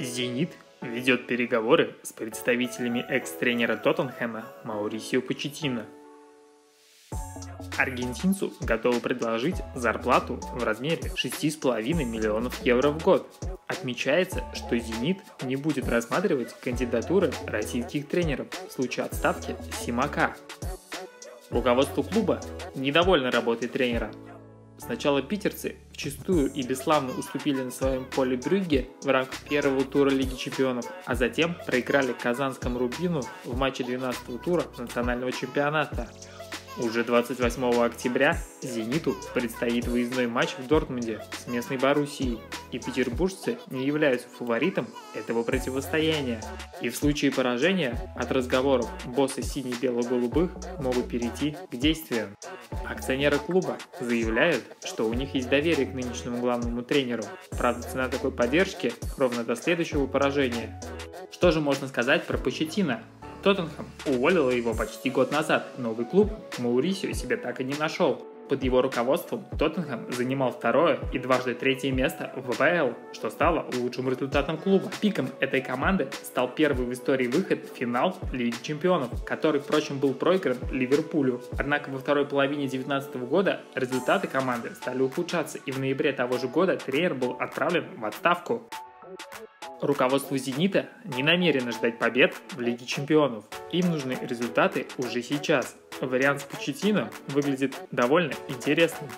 «Зенит» ведет переговоры с представителями экс-тренера Тоттенхэма Маурисио Почетино. Аргентинцу готовы предложить зарплату в размере 6,5 миллионов евро в год. Отмечается, что «Зенит» не будет рассматривать кандидатуры российских тренеров в случае отставки Симака. Руководство клуба недовольно работой тренера, Сначала питерцы вчастую и бесславно уступили на своем поле Брюгге в рамках первого тура Лиги Чемпионов, а затем проиграли Казанскому Рубину в матче 12 тура национального чемпионата. Уже 28 октября «Зениту» предстоит выездной матч в Дортмунде с местной Боруссией, и петербуржцы не являются фаворитом этого противостояния. И в случае поражения от разговоров боссы сине-бело-голубых могут перейти к действиям. Акционеры клуба заявляют, что у них есть доверие к нынешнему главному тренеру. Правда, цена такой поддержки ровно до следующего поражения. Что же можно сказать про Почетина? Тоттенхэм уволила его почти год назад. Новый клуб Маурисио себе так и не нашел. Под его руководством Тоттенхэм занимал второе и дважды третье место в ВПЛ, что стало лучшим результатом клуба. Пиком этой команды стал первый в истории выход в финал Лиги Чемпионов, который, впрочем, был проигран Ливерпулю. Однако во второй половине 2019 года результаты команды стали ухудшаться, и в ноябре того же года тренер был отправлен в отставку. Руководство «Зенита» не намерено ждать побед в Лиге чемпионов. Им нужны результаты уже сейчас. Вариант с Почетино выглядит довольно интересным.